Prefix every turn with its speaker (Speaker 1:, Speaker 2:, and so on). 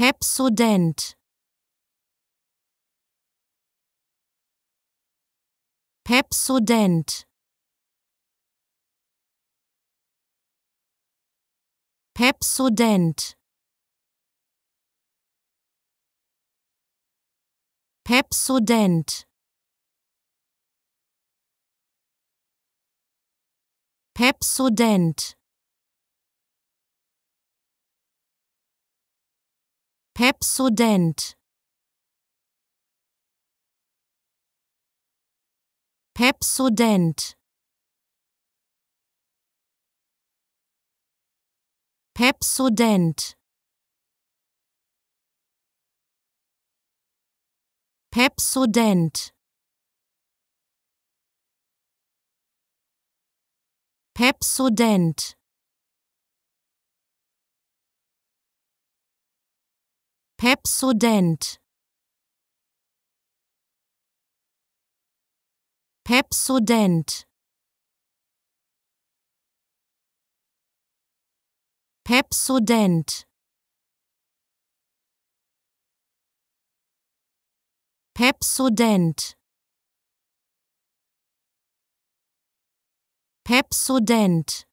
Speaker 1: Pepsodent. Pepsodent. Pepsodent. Pepsodent. Pepsodent Pepsodent. Pepsodent. Pepsodent. Pepsodent. Pepsodent Pepsodent. Pepsodent. Pepsodent. Pepsodent. Pepsodent